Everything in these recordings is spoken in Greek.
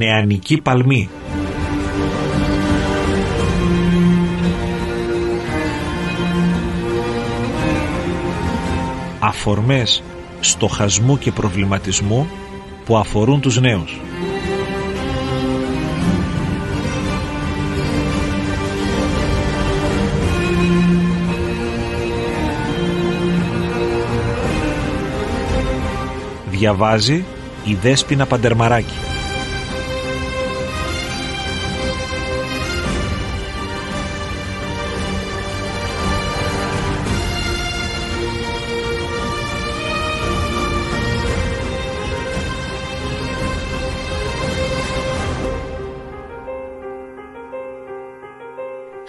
Νεανική παλμή Αφορμές στοχασμού και προβληματισμού που αφορούν τους νέους. Διαβάζει η Δέσποινα Παντερμαράκη.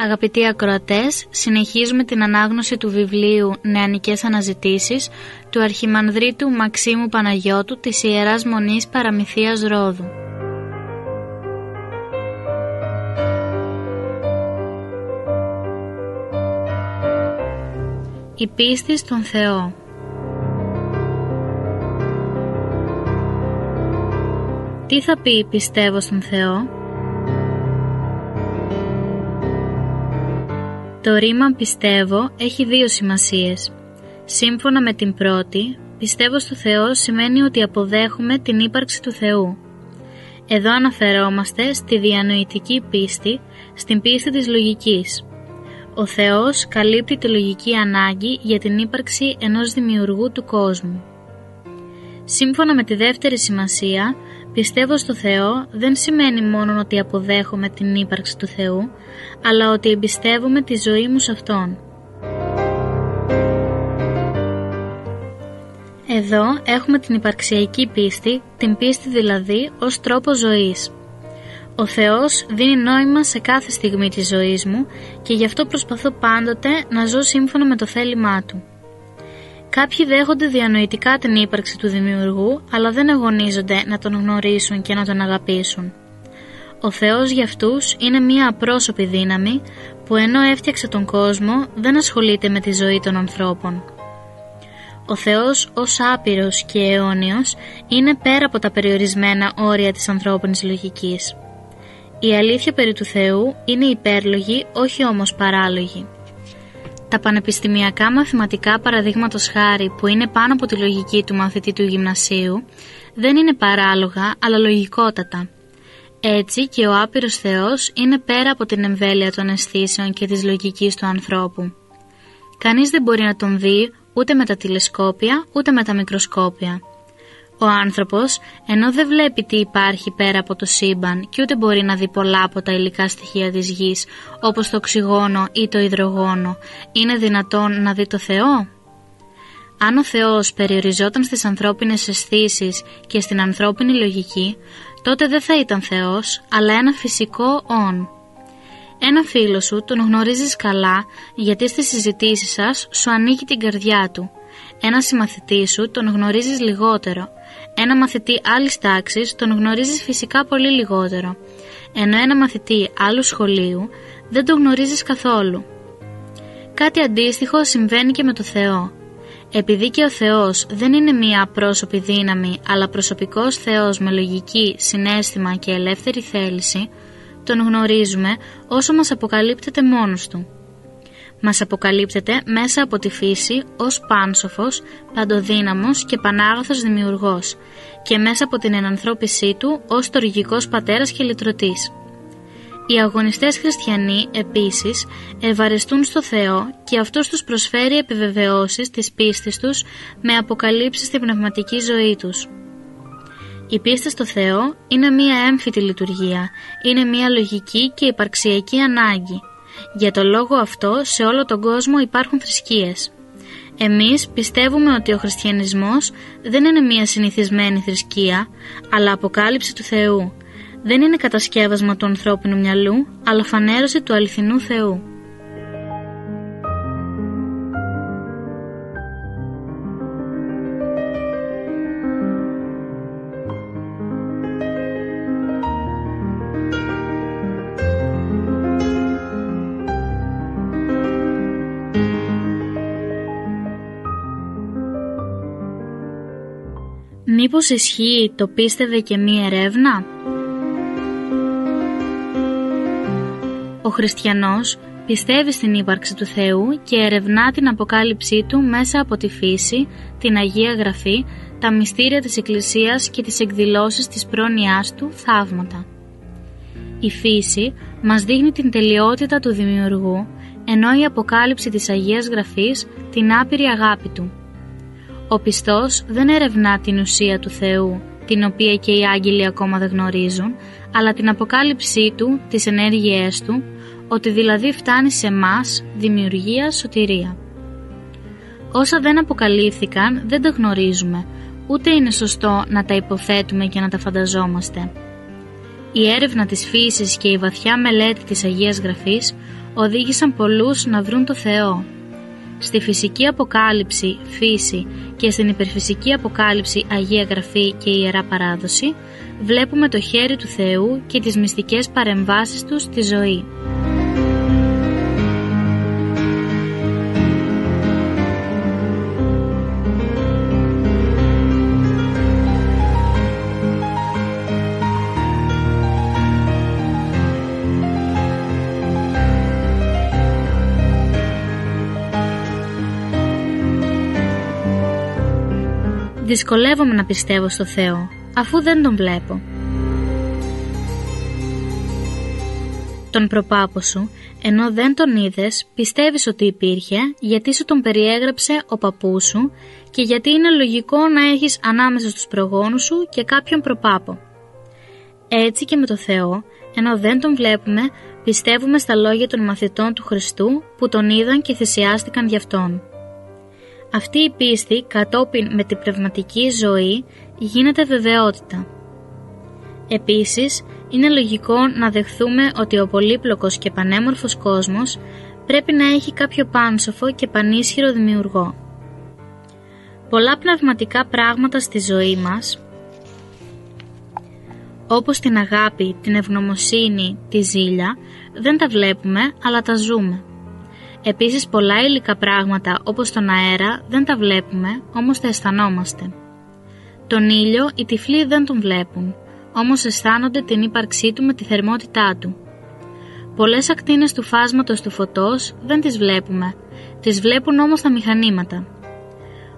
Αγαπητοί ακροατές, συνεχίζουμε την ανάγνωση του βιβλίου «Νεανικές αναζητήσεις» του Αρχιμανδρίτου Μαξίμου Παναγιώτου της Ιεράς Μονής Παραμυθίας Ρόδου. Η πίστη στον Θεό Τι θα πει πιστεύω στον Θεό; Το ρήμα πιστεύω έχει δύο σημασίες. Σύμφωνα με την πρώτη, πιστεύω στο Θεό σημαίνει ότι αποδέχουμε την ύπαρξη του Θεού. Εδώ αναφερόμαστε στη διανοητική πίστη, στην πίστη της λογικής. Ο Θεός καλύπτει τη λογική ανάγκη για την ύπαρξη ενός δημιουργού του κόσμου. Σύμφωνα με τη δεύτερη σημασία, Πιστεύω στο Θεό δεν σημαίνει μόνο ότι αποδέχομαι την ύπαρξη του Θεού, αλλά ότι εμπιστεύομαι τη ζωή μου σε Αυτόν. Εδώ έχουμε την υπαρξιακή πίστη, την πίστη δηλαδή ως τρόπο ζωής. Ο Θεός δίνει νόημα σε κάθε στιγμή της ζωής μου και γι' αυτό προσπαθώ πάντοτε να ζω σύμφωνα με το θέλημά Του. Κάποιοι δέχονται διανοητικά την ύπαρξη του δημιουργού, αλλά δεν αγωνίζονται να τον γνωρίσουν και να τον αγαπήσουν. Ο Θεός για αυτούς είναι μία απρόσωπη δύναμη που ενώ έφτιαξε τον κόσμο δεν ασχολείται με τη ζωή των ανθρώπων. Ο Θεός ως άπειρος και αιώνιος είναι πέρα από τα περιορισμένα όρια της ανθρώπινης λογικής. Η αλήθεια περί του Θεού είναι υπέρλογη όχι όμως παράλογη. Τα πανεπιστημιακά μαθηματικά παραδείγματος χάρη που είναι πάνω από τη λογική του μαθητή του γυμνασίου δεν είναι παράλογα αλλά λογικότατα. Έτσι και ο άπειρος Θεός είναι πέρα από την εμβέλεια των αισθήσεων και της λογικής του ανθρώπου. Κανείς δεν μπορεί να τον δει ούτε με τα τηλεσκόπια ούτε με τα μικροσκόπια. Ο άνθρωπος, ενώ δεν βλέπει τι υπάρχει πέρα από το σύμπαν και ούτε μπορεί να δει πολλά από τα υλικά στοιχεία της γης, όπως το οξυγόνο ή το υδρογόνο, είναι δυνατόν να δει το Θεό; Αν ο Θεός περιοριζόταν στις ανθρώπινες αισθήσεις και στην ανθρώπινη λογική, τότε δεν θα ήταν Θεός, αλλά ένα φυσικό «ον». Ένα φίλο σου τον γνωρίζεις καλά γιατί στις συζητήσεις σας σου ανοίγει την καρδιά του. Ένα συμμαθητή σου τον γνωρίζεις λιγότερο ένα μαθητή άλλης τάξης τον γνωρίζεις φυσικά πολύ λιγότερο, ενώ ένα μαθητή άλλου σχολείου δεν τον γνωρίζεις καθόλου. Κάτι αντίστοιχο συμβαίνει και με το Θεό. Επειδή και ο Θεός δεν είναι μία πρόσωπη δύναμη, αλλά προσωπικός Θεός με λογική, συνέστημα και ελεύθερη θέληση, τον γνωρίζουμε όσο μας αποκαλύπτεται μόνος Του μας αποκαλύπτεται μέσα από τη φύση ως πάνσοφος, παντοδύναμος και πανάγαθος δημιουργός και μέσα από την ενανθρώπισή του ως τοργικός πατέρας και λυτρωτής. Οι αγωνιστές χριστιανοί επίσης ευαριστούν στο Θεό και αυτός τους προσφέρει επιβεβαιώσεις της πίστης τους με αποκαλύψεις στην πνευματική ζωή τους. Η πίστη στο Θεό είναι μία έμφυτη λειτουργία, είναι μία λογική και υπαρξιακή ανάγκη για το λόγο αυτό σε όλο τον κόσμο υπάρχουν θρησκείες. Εμείς πιστεύουμε ότι ο χριστιανισμός δεν είναι μια συνηθισμένη θρησκεία, αλλά αποκάλυψη του Θεού. Δεν είναι κατασκεύασμα του ανθρώπινου μυαλού, αλλά φανέρωση του αληθινού Θεού. μήπως ισχύει το πίστευε και μία ερεύνα. Ο χριστιανός πιστεύει στην ύπαρξη του Θεού και ερευνά την αποκάλυψή του μέσα από τη φύση, την Αγία Γραφή, τα μυστήρια της Εκκλησίας και τις εκδηλώσεις της πρόνοιάς του θαύματα. Η φύση μας δείχνει την τελειότητα του Δημιουργού, ενώ η αποκάλυψη της Αγίας Γραφής την άπειρη αγάπη του. Ο πιστός δεν ερευνά την ουσία του Θεού, την οποία και οι άγγελοι ακόμα δεν γνωρίζουν, αλλά την αποκάλυψή Του, τις ενέργειές Του, ότι δηλαδή φτάνει σε μας δημιουργία, σωτηρία. Όσα δεν αποκαλύφθηκαν δεν τα γνωρίζουμε, ούτε είναι σωστό να τα υποθέτουμε και να τα φανταζόμαστε. Η έρευνα της φύσης και η βαθιά μελέτη της Αγίας Γραφής οδήγησαν πολλούς να βρουν το Θεό. Στη φυσική αποκάλυψη, φύση και στην υπερφυσική αποκάλυψη Αγία Γραφή και Ιερά Παράδοση βλέπουμε το χέρι του Θεού και τις μυστικές παρεμβάσεις Του στη ζωή. Δυσκολεύομαι να πιστεύω στο Θεό, αφού δεν τον βλέπω. Τον προπάπο σου, ενώ δεν τον είδες, πιστεύεις ότι υπήρχε, γιατί σου τον περιέγραψε ο παππούς σου και γιατί είναι λογικό να έχεις ανάμεσα στους προγόνους σου και κάποιον προπάπο. Έτσι και με το Θεό, ενώ δεν τον βλέπουμε, πιστεύουμε στα λόγια των μαθητών του Χριστού που τον είδαν και θυσιάστηκαν γι' Αυτόν. Αυτή η πίστη κατόπιν με την πνευματική ζωή γίνεται βεβαιότητα. Επίσης, είναι λογικό να δεχθούμε ότι ο πολύπλοκος και πανέμορφος κόσμος πρέπει να έχει κάποιο πάνσοφο και πανίσχυρο δημιουργό. Πολλά πνευματικά πράγματα στη ζωή μας, όπως την αγάπη, την ευγνωμοσύνη, τη ζήλια, δεν τα βλέπουμε αλλά τα ζούμε. Επίσης πολλά υλικά πράγματα όπως τον αέρα δεν τα βλέπουμε, όμως τα αισθανόμαστε. Τον ήλιο οι τυφλοί δεν τον βλέπουν, όμως αισθάνονται την ύπαρξή του με τη θερμότητά του. Πολλές ακτίνες του φάσματος του φωτός δεν τις βλέπουμε, τις βλέπουν όμως τα μηχανήματα.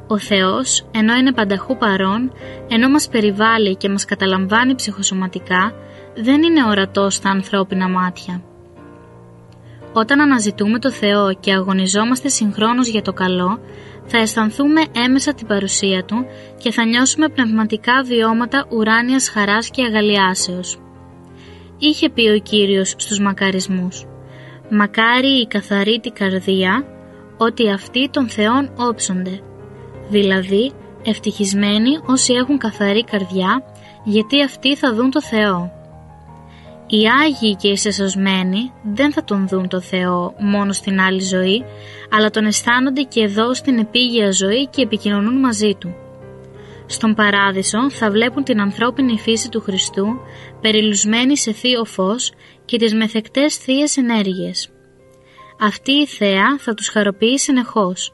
Ο Θεός, ενώ είναι πανταχού παρόν, ενώ μας περιβάλλει και μας καταλαμβάνει ψυχοσωματικά, δεν είναι ορατός στα ανθρώπινα μάτια. Όταν αναζητούμε το Θεό και αγωνιζόμαστε συγχρόνως για το καλό, θα αισθανθούμε έμεσα την παρουσία Του και θα νιώσουμε πνευματικά βιώματα ουράνιας χαράς και αγαλιάσεως. Είχε πει ο Κύριος στους μακαρισμούς «Μακάρι η καθαρή την καρδία, ότι αυτοί των Θεών όψονται». Δηλαδή, ευτυχισμένοι όσοι έχουν καθαρή καρδιά, γιατί αυτοί θα δουν το Θεό. Οι Άγιοι και οι σεσωσμένοι δεν θα τον δουν το Θεό μόνο στην άλλη ζωή, αλλά τον αισθάνονται και εδώ στην επίγεια ζωή και επικοινωνούν μαζί Του. Στον Παράδεισο θα βλέπουν την ανθρώπινη φύση του Χριστού περιλουσμένη σε θείο φως και τις μεθεκτές θείες ενέργειες. Αυτή η θέα θα τους χαροποιεί συνεχώς.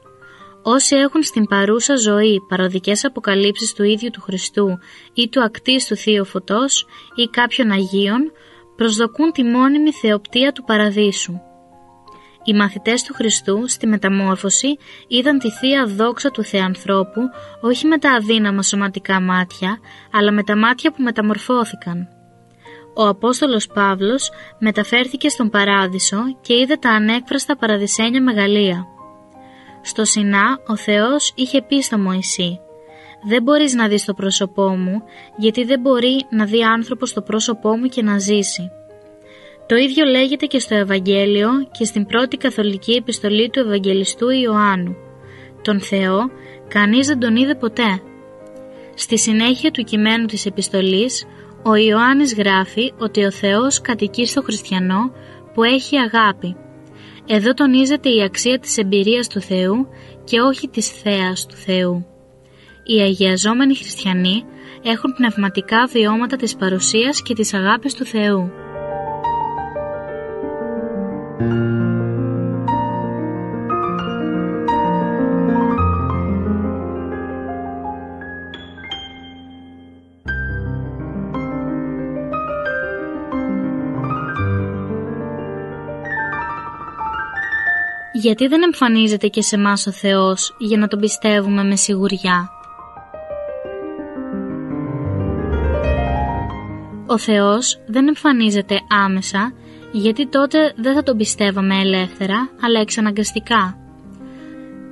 Όσοι έχουν στην παρούσα ζωή παροδικές αποκαλύψεις του ίδιου του Χριστού ή του ακτίστου Θείου Φωτός ή κάποιων Αγίων προσδοκούν τη μόνιμη θεοπτία του Παραδείσου. Οι μαθητές του Χριστού στη μεταμόρφωση είδαν τη Θεία Δόξα του Θεανθρώπου όχι με τα αδύναμα σωματικά μάτια, αλλά με τα μάτια που μεταμορφώθηκαν. Ο Απόστολος Παύλος μεταφέρθηκε στον Παράδεισο και είδε τα ανέκφραστα παραδεισένια μεγαλεία. Στο Σινά ο Θεός είχε πει στο Μωυσή δεν μπορείς να δεις το πρόσωπό μου, γιατί δεν μπορεί να δει άνθρωπος το πρόσωπό μου και να ζήσει. Το ίδιο λέγεται και στο Ευαγγέλιο και στην πρώτη καθολική επιστολή του Ευαγγελιστού Ιωάννου. Τον Θεό κανείς δεν τον είδε ποτέ. Στη συνέχεια του κειμένου της επιστολής, ο Ιωάννης γράφει ότι ο Θεός κατοικεί στο χριστιανό που έχει αγάπη. Εδώ τονίζεται η αξία της εμπειρίας του Θεού και όχι της θέας του Θεού οι αγιαζόμενοι χριστιανοί έχουν πνευματικά βιώματα της παρουσίας και της αγάπης του Θεού. γιατί δεν εμφανίζεται και σε μας ο Θεός για να τον πιστεύουμε με σιγουριά; Ο Θεός δεν εμφανίζεται άμεσα γιατί τότε δεν θα τον πιστεύαμε ελεύθερα αλλά εξαναγκαστικά.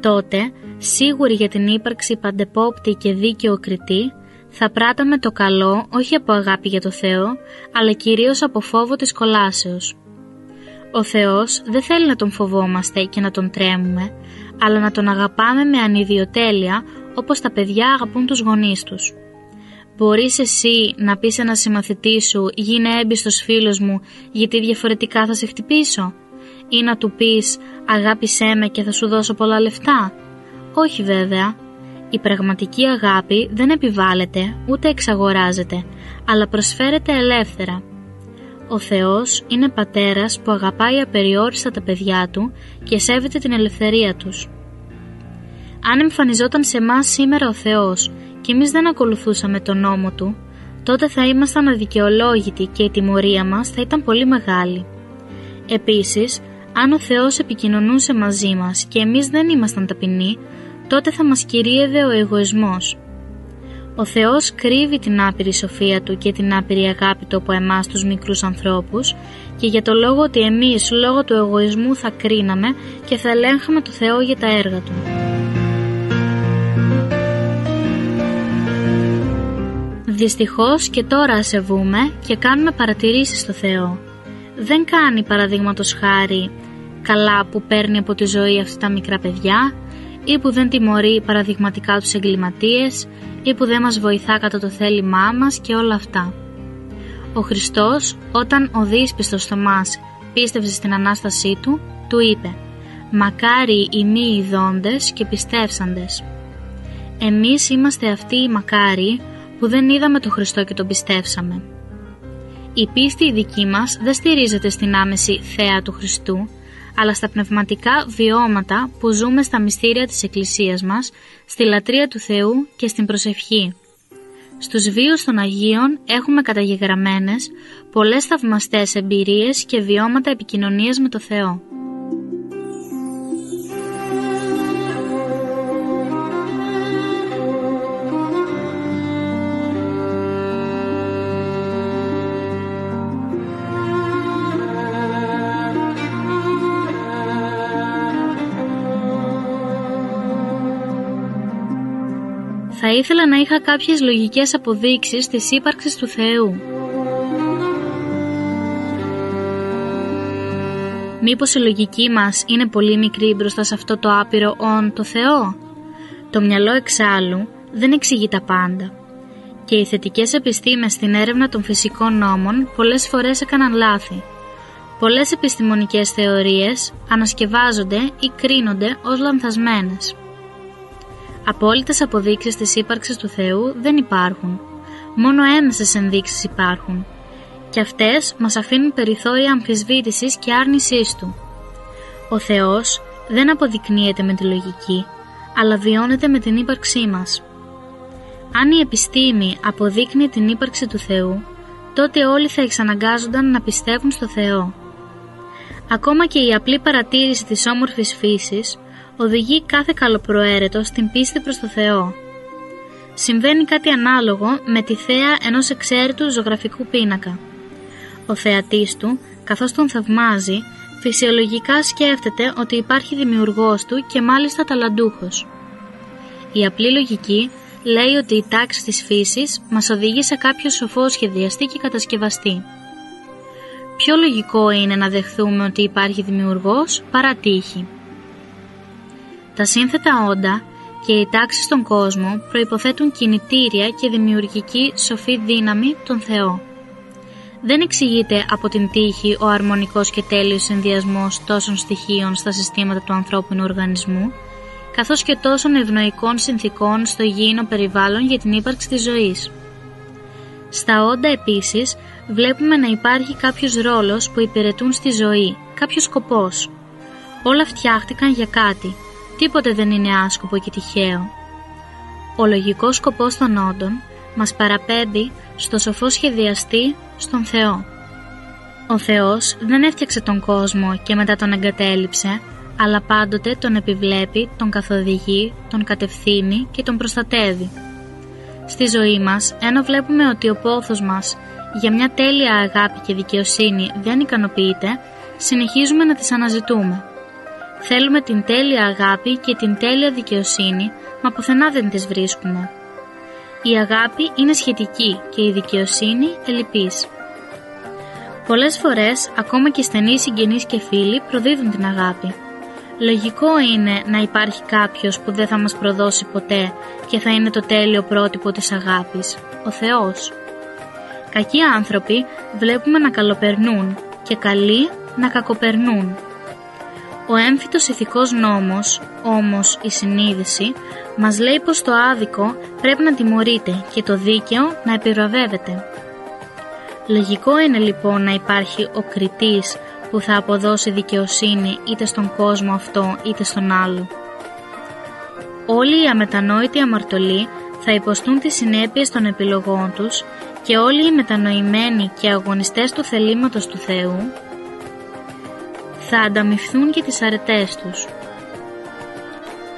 Τότε, σίγουροι για την ύπαρξη παντεπόπτη και δίκαιο κριτή, θα πράταμε το καλό όχι από αγάπη για το Θεό, αλλά κυρίως από φόβο της κολάσεως. Ο Θεός δεν θέλει να τον φοβόμαστε και να τον τρέμουμε, αλλά να τον αγαπάμε με ανιδιοτέλεια όπως τα παιδιά αγαπούν τους γονείς τους. Μπορείς εσύ να πεις σε ένα συμμαθητή σου «Γίνε έμπιστος φίλος μου γιατί διαφορετικά θα σε χτυπήσω» ή να του πεις «Αγάπησέ με και θα σου δώσω πολλά λεφτά». Όχι βέβαια. Η πραγματική αγάπη δεν επιβάλλεται ούτε εξαγοράζεται, αλλά προσφέρεται ελεύθερα. Ο Θεός είναι πατέρας που αγαπάει απεριόριστα τα παιδιά του και σέβεται την ελευθερία τους. Αν εμφανιζόταν σε εμάς σήμερα ο Θεός και εμείς δεν ακολουθούσαμε τον νόμο Του, τότε θα ήμασταν αδικαιολόγητοι και η τιμωρία μας θα ήταν πολύ μεγάλη. Επίσης, αν ο Θεός επικοινωνούσε μαζί μας και εμείς δεν ήμασταν ταπεινοί, τότε θα μας κυρίευε ο εγωισμός. Ο Θεός κρύβει την άπειρη σοφία Του και την άπειρη αγάπη Του από εμάς τους μικρούς ανθρώπους και για το λόγο ότι εμείς λόγω του εγωισμού θα κρίναμε και θα ελέγχαμε το Θεό για τα έργα Του. Δυστυχώς και τώρα ασεβούμε και κάνουμε παρατηρήσεις στο Θεό. Δεν κάνει παραδείγματος χάρη καλά που παίρνει από τη ζωή αυτά τα μικρά παιδιά ή που δεν τιμωρεί παραδειγματικά τους εγκληματίες ή που δεν μας βοηθά κατά το θέλημά μας και όλα αυτά. Ο Χριστός όταν ο δύσπιστος Θωμάς πίστευε στην Ανάστασή Του, του είπε «Μακάρι οι μη ειδώντες και πιστεύσαντες». Εμείς είμαστε αυτοί οι μακάρι που δεν είδαμε τον Χριστό και τον πιστεύσαμε. Η πίστη η δική μας δεν στηρίζεται στην άμεση θέα του Χριστού, αλλά στα πνευματικά βιώματα που ζούμε στα μυστήρια της Εκκλησίας μας, στη λατρεία του Θεού και στην προσευχή. Στους βίους των Αγίων έχουμε καταγεγραμμένες πολλές θαυμαστές εμπειρίες και βιώματα επικοινωνίας με το Θεό. Θα ήθελα να είχα κάποιες λογικές αποδείξεις της ύπαρξης του Θεού. Μήπως η λογική μας είναι πολύ μικρή μπροστά σε αυτό το άπειρο «ον» το Θεό; Το μυαλό εξάλλου δεν εξηγεί τα πάντα. Και οι θετικές επιστήμες στην έρευνα των φυσικών νόμων πολλές φορές έκαναν λάθη. Πολλές επιστημονικές θεωρίες ανασκευάζονται ή κρίνονται ως λανθασμένες. Απόλυτες αποδείξεις της ύπαρξης του Θεού δεν υπάρχουν. Μόνο έμεσες ενδείξεις υπάρχουν. Και αυτές μας αφήνουν περιθώρια αμφισβήτησης και άρνησής Του. Ο Θεός δεν αποδεικνύεται με τη λογική, αλλά βιώνεται με την ύπαρξή μας. Αν η επιστήμη αποδείκνει την ύπαρξη του Θεού, τότε όλοι θα εξαναγκάζονταν να πιστεύουν στο Θεό. Ακόμα και η απλή παρατήρηση της όμορφης φύσης οδηγεί κάθε καλοπροαίρετο στην πίστη προς το Θεό. Συμβαίνει κάτι ανάλογο με τη θέα ενός εξαίρετου ζωγραφικού πίνακα. Ο θεατής του, καθώς τον θαυμάζει, φυσιολογικά σκέφτεται ότι υπάρχει δημιουργός του και μάλιστα ταλαντούχος. Η απλή λογική λέει ότι η τάξη της φύσης μας οδηγεί σε κάποιο σοφό σχεδιαστή και κατασκευαστή. Πιο λογικό είναι να δεχθούμε ότι υπάρχει δημιουργός παρά τύχη. Τα σύνθετα όντα και οι τάξεις στον κόσμο προϋποθέτουν κινητήρια και δημιουργική σοφή δύναμη των Θεό. Δεν εξηγείται από την τύχη ο αρμονικός και τέλειος συνδυασμός τόσων στοιχείων στα συστήματα του ανθρώπινου οργανισμού, καθώς και τόσων ευνοϊκών συνθήκων στο υγιεινό περιβάλλον για την ύπαρξη της ζωής. Στα όντα επίσης βλέπουμε να υπάρχει κάποιος ρόλος που υπηρετούν στη ζωή, κάποιος σκοπός. Όλα φτιάχτηκαν για κάτι, Τίποτε δεν είναι άσκοπο και τυχαίο. Ο λογικός σκοπός των όντων μας παραπέμπει στο σοφό σχεδιαστή, στον Θεό. Ο Θεός δεν έφτιαξε τον κόσμο και μετά τον εγκατέλειψε, αλλά πάντοτε τον επιβλέπει, τον καθοδηγεί, τον κατευθύνει και τον προστατεύει. Στη ζωή μας, ενώ βλέπουμε ότι ο πόθος μας για μια τέλεια αγάπη και δικαιοσύνη δεν ικανοποιείται, συνεχίζουμε να τις αναζητούμε. Θέλουμε την τέλεια αγάπη και την τέλεια δικαιοσύνη, μα πουθενά δεν τις βρίσκουμε. Η αγάπη είναι σχετική και η δικαιοσύνη ελλειπής. Πολλές φορές, ακόμα και στενοί συγγενείς και φίλοι προδίδουν την αγάπη. Λογικό είναι να υπάρχει κάποιος που δεν θα μας προδώσει ποτέ και θα είναι το τέλειο πρότυπο της αγάπης, ο Θεός. Κακοί άνθρωποι βλέπουμε να καλοπερνούν και καλοί να κακοπερνούν. Ο έμφυτος ηθικός νόμος, όμως η συνείδηση, μας λέει πως το άδικο πρέπει να τιμωρείται και το δίκαιο να επιβραβεύεται. Λογικό είναι λοιπόν να υπάρχει ο κριτής που θα αποδώσει δικαιοσύνη είτε στον κόσμο αυτό είτε στον άλλο. Όλοι οι αμετανόητοι αμαρτωλοί θα υποστούν τις συνέπειες των επιλογών τους και όλοι οι μετανοημένοι και αγωνιστές του θελήματος του Θεού θα ανταμυφθούν και τις αρετές τους.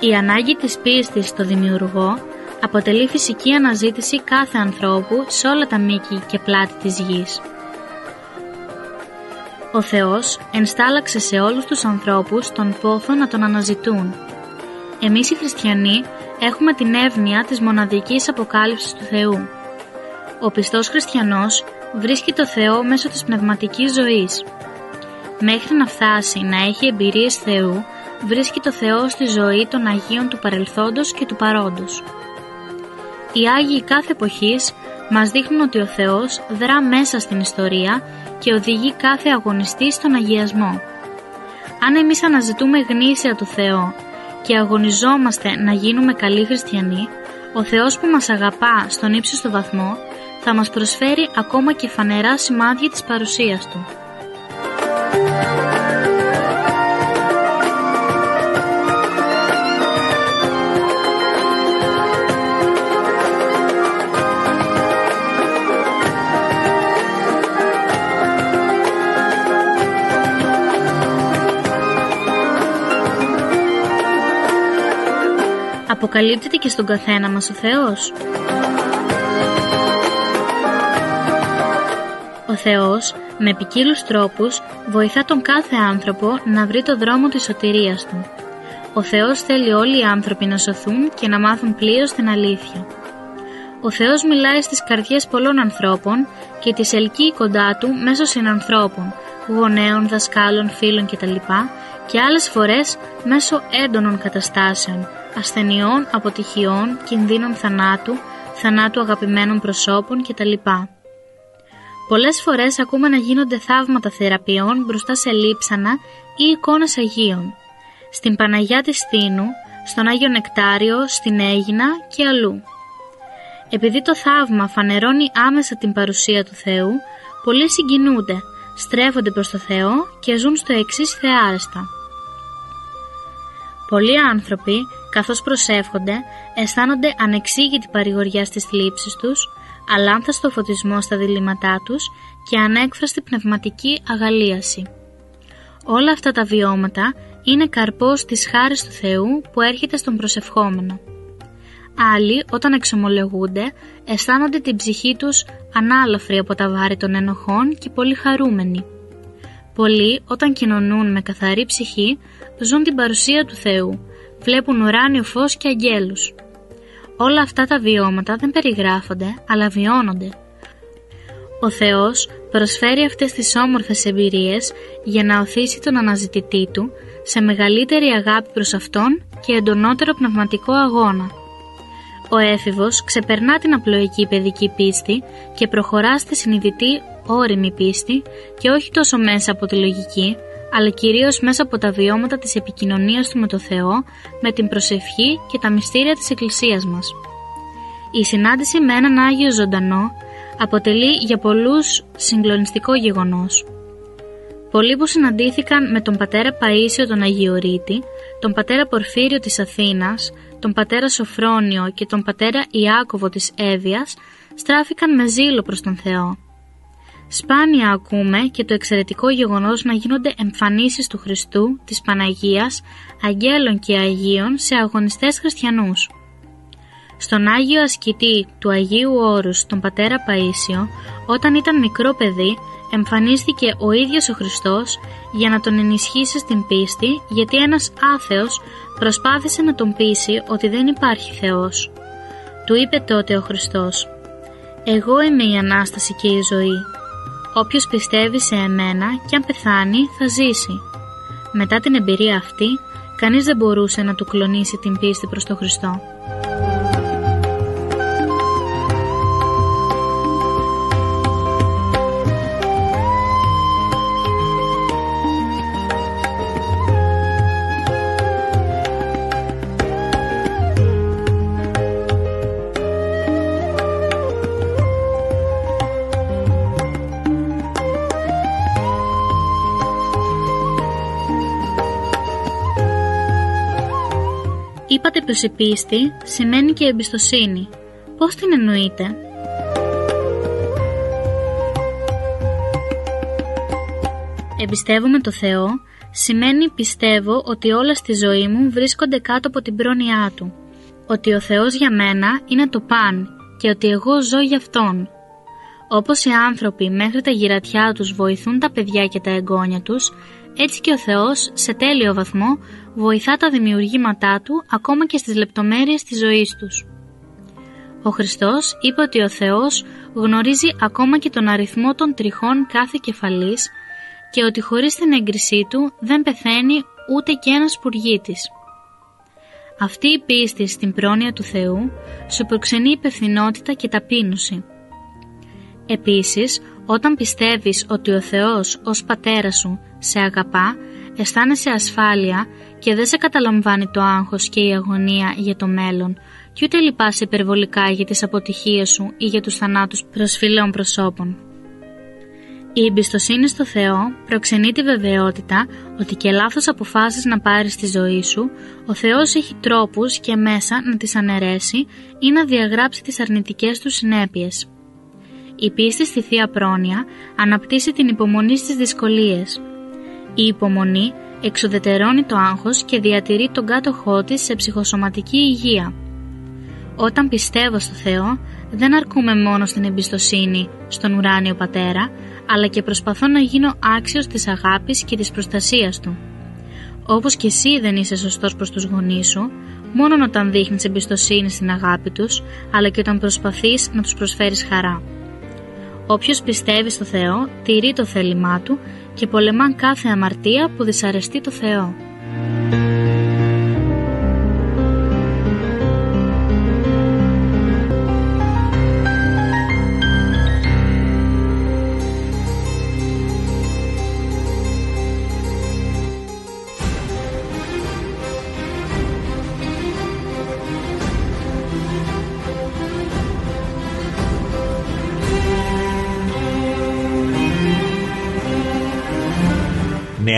Η ανάγκη της πίστης στο Δημιουργό αποτελεί φυσική αναζήτηση κάθε ανθρώπου σε όλα τα μήκη και πλάτη της γης. Ο Θεός ενστάλαξε σε όλους τους ανθρώπους τον πόθο να τον αναζητούν. Εμείς οι χριστιανοί έχουμε την εύνοια της μοναδικής αποκάλυψης του Θεού. Ο πιστός χριστιανός βρίσκει το Θεό μέσω της πνευματικής ζωής. Μέχρι να φτάσει να έχει εμπειρίες Θεού, βρίσκει το Θεό στη ζωή των Αγίων του παρελθόντος και του παρόντος. Οι Άγιοι κάθε εποχής μας δείχνουν ότι ο Θεός δρά μέσα στην ιστορία και οδηγεί κάθε αγωνιστή στον αγιασμό. Αν εμείς αναζητούμε γνήσια του Θεό και αγωνιζόμαστε να γίνουμε καλοί χριστιανοί, ο Θεός που μας αγαπά στον ύψιστο βαθμό θα μας προσφέρει ακόμα και φανερά σημάδια της παρουσίας Του. Αποκαλύπτεται και στον καθένα μας ο Θεός. Ο Θεός με ποικίλους τρόπους βοηθά τον κάθε άνθρωπο να βρει το δρόμο της σωτηρίας του. Ο Θεός θέλει όλοι οι άνθρωποι να σωθούν και να μάθουν πλήρως την αλήθεια. Ο Θεός μιλάει στις καρδιές πολλών ανθρώπων και τις ελκύει κοντά Του μέσω συνανθρώπων, γονέων, δασκάλων, φίλων κτλ. και άλλες φορές μέσω έντονων καταστάσεων, ασθενειών, αποτυχιών, κινδύνων θανάτου, θανάτου αγαπημένων προσώπων κτλ. Πολλές φορές ακούμε να γίνονται θαύματα θεραπείων μπροστά σε λείψανα ή εικόνες Αγίων. Στην Παναγιά της Θήνου, στον Άγιο Νεκτάριο, στην Έγινα και αλλού. Επειδή το θαύμα φανερώνει άμεσα την παρουσία του Θεού, πολλοί συγκινούνται, στρέφονται προς το Θεό και ζουν στο εξής θεάρεστα. Πολλοί άνθρωποι, καθώς προσεύχονται, αισθάνονται ανεξήγητη παρηγοριά στις θλίψεις τους, αλάνθαστο φωτισμό στα διλήμματά τους και ανέκφραστη πνευματική αγαλίαση. Όλα αυτά τα βιώματα είναι καρπός της χάρης του Θεού που έρχεται στον προσευχόμενο. Άλλοι όταν εξομολογούνται αισθάνονται την ψυχή τους ανάλαφρη από τα βάρη των ενοχών και πολύ χαρούμενοι. Πολλοί όταν κοινωνούν με καθαρή ψυχή ζουν την παρουσία του Θεού, βλέπουν ουράνιο φως και αγγέλους. Όλα αυτά τα βιώματα δεν περιγράφονται, αλλά βιώνονται. Ο Θεός προσφέρει αυτές τις όμορφες εμπειρίες για να οθήσει τον αναζητητή Του σε μεγαλύτερη αγάπη προς Αυτόν και εντονότερο πνευματικό αγώνα. Ο έφηβος ξεπερνά την απλοϊκή παιδική πίστη και προχωρά στη συνειδητή όρημη πίστη και όχι τόσο μέσα από τη λογική, αλλά κυρίως μέσα από τα βιώματα της επικοινωνίας του με το Θεό, με την προσευχή και τα μυστήρια της Εκκλησίας μας. Η συνάντηση με έναν Άγιο Ζωντανό αποτελεί για πολλούς συγκλονιστικό γεγονός. Πολλοί που συναντήθηκαν με τον πατέρα Παΐσιο τον Αγιορείτη, τον πατέρα Πορφύριο της Αθήνας, τον πατέρα Σοφρόνιο και τον πατέρα Ιάκωβο της Εύβοιας στράφηκαν με ζήλο προς τον Θεό. Σπάνια ακούμε και το εξαιρετικό γεγονός να γίνονται εμφανίσεις του Χριστού, της Παναγίας, αγγέλων και Αγίων σε αγωνιστές χριστιανούς. Στον Άγιο Ασκητή του Αγίου Όρους, τον πατέρα Παΐσιο, όταν ήταν μικρό παιδί, εμφανίστηκε ο ίδιος ο Χριστός για να τον ενισχύσει στην πίστη, γιατί ένας άθεος προσπάθησε να τον πείσει ότι δεν υπάρχει Θεός. Του είπε τότε ο Χριστός «Εγώ είμαι η Ανάσταση και η ζωή. Όποιος πιστεύει σε εμένα και αν πεθάνει θα ζήσει». Μετά την εμπειρία αυτή, κανείς δεν μπορούσε να του κλονίσει την πίστη προς τον Χριστό. Είπατε πως η πίστη σημαίνει και εμπιστοσύνη. Πώς την εννοείτε; Εμπιστεύομαι το Θεό σημαίνει πιστεύω ότι όλα στη ζωή μου βρίσκονται κάτω από την πρόνοιά Του. Ότι ο Θεός για μένα είναι το παν και ότι εγώ ζω για Αυτόν. Όπως οι άνθρωποι μέχρι τα γυρατιά τους βοηθούν τα παιδιά και τα εγγόνια τους, έτσι και ο Θεός σε τέλειο βαθμό βοηθά τα δημιουργήματά Του ακόμα και στις λεπτομέρειες της ζωής τους. Ο Χριστός είπε ότι ο Θεός γνωρίζει ακόμα και τον αριθμό των τριχών κάθε κεφαλής και ότι χωρίς την έγκρισή Του δεν πεθαίνει ούτε και ένας πουργίτης. Αυτή η πίστη στην πρόνοια του Θεού σου προξενεί υπευθυνότητα και ταπείνωση. Επίσης, όταν πιστεύεις ότι ο Θεός ως πατέρας σου σε αγαπά, αισθάνεσαι ασφάλεια και δεν σε καταλαμβάνει το άγχος και η αγωνία για το μέλλον και ούτε λυπάσαι υπερβολικά για τις αποτυχίες σου ή για τους θανάτους προσφυλών προσώπων. Η εμπιστοσύνη στο Θεό προξενεί τη βεβαιότητα ότι και λάθος αποφάσεις να πάρεις στη ζωή σου, ο Θεός έχει τρόπους και μέσα να τις αναιρέσει ή να διαγράψει τις αρνητικές του συνέπειες. Η πίστη στη Θεία Πρόνοια αναπτύσσει την υπομονή στις δυσκολίες. Η υπομονή εξουδετερώνει το άγχος και διατηρεί τον κάτοχό της σε ψυχοσωματική υγεία. Όταν πιστεύω στο Θεό, δεν αρκούμε μόνο στην εμπιστοσύνη στον ουράνιο Πατέρα, αλλά και προσπαθώ να γίνω άξιος της αγάπης και της προστασίας Του. Όπως και εσύ δεν είσαι σωστός προς τους γονείς σου, μόνο όταν δείχνεις εμπιστοσύνη στην αγάπη τους, αλλά και όταν προσπαθείς να τους προσφέρεις χαρά. Όποιος πιστεύει στο Θεό, τηρεί το θέλημά Του και πολεμά κάθε αμαρτία που δυσαρεστεί το Θεό.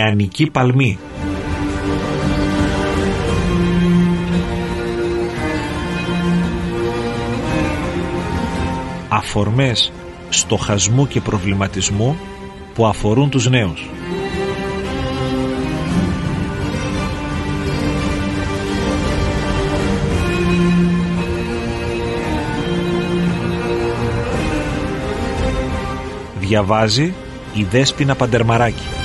Νεανική παλμή. Αφορμές στοχασμού και προβληματισμού που αφορούν τους νέους. Διαβάζει η Δέσποινα Παντερμαράκη.